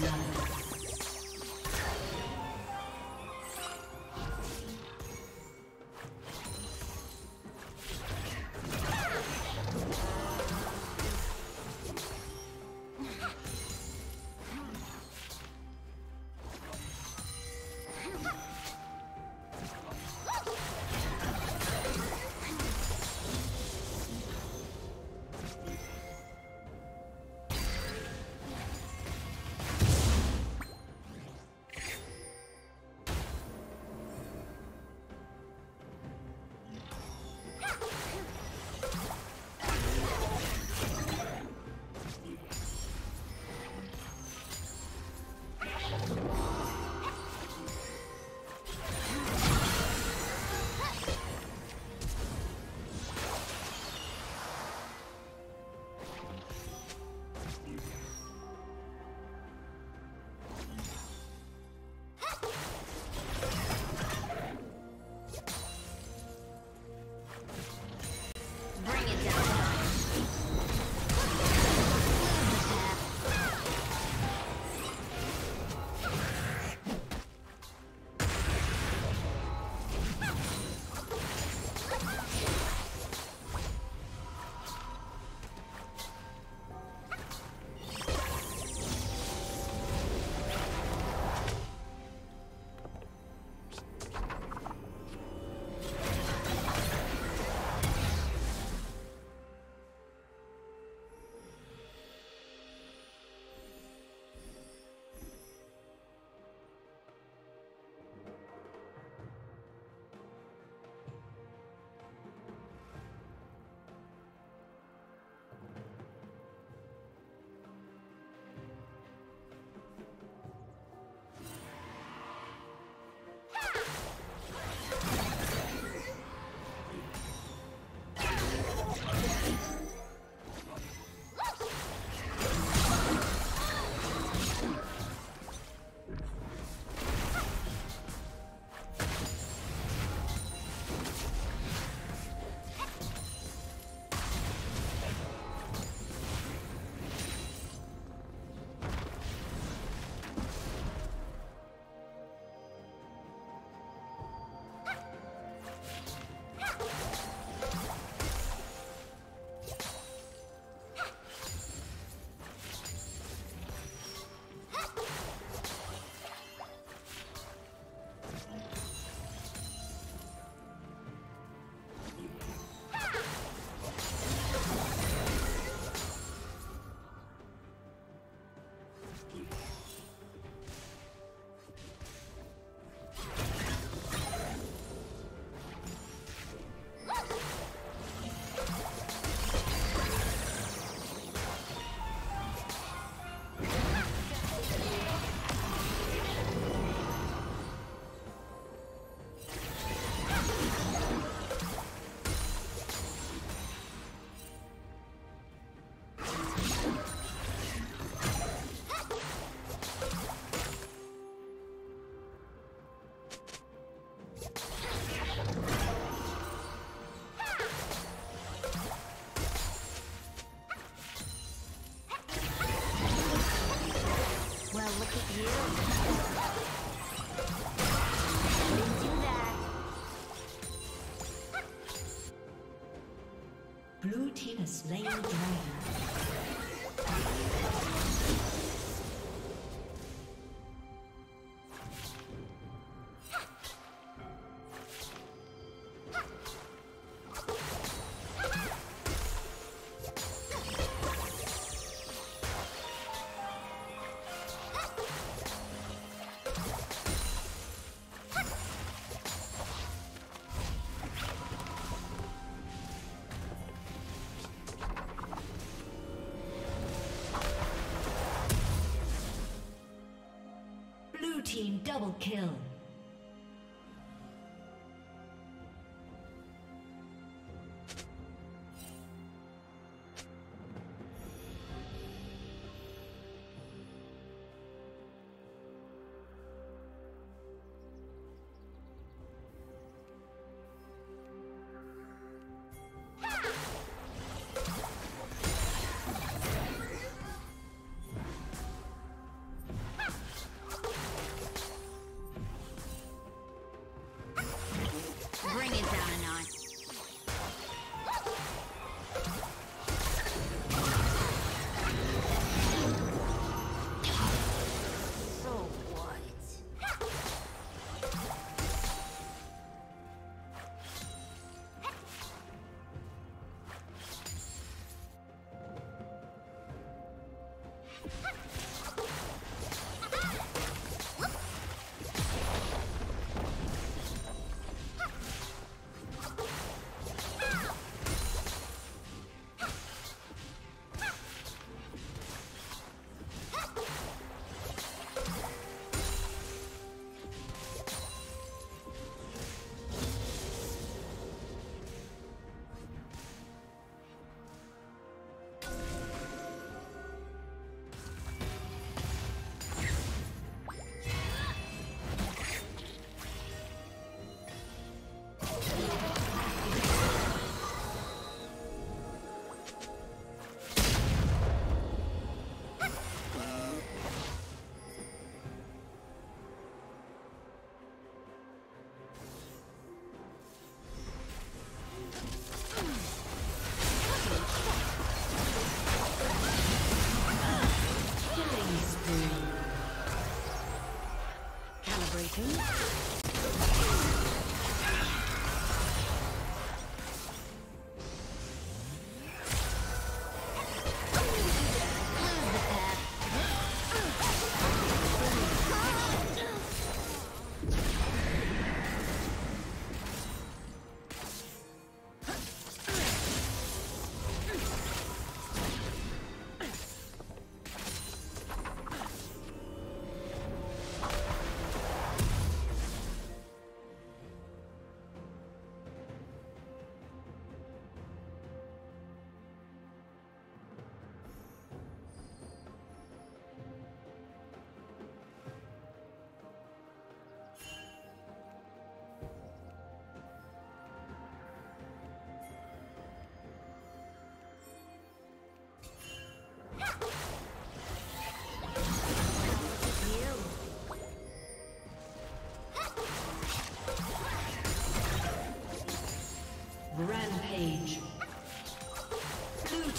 blood. Team double kill.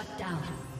Shut down.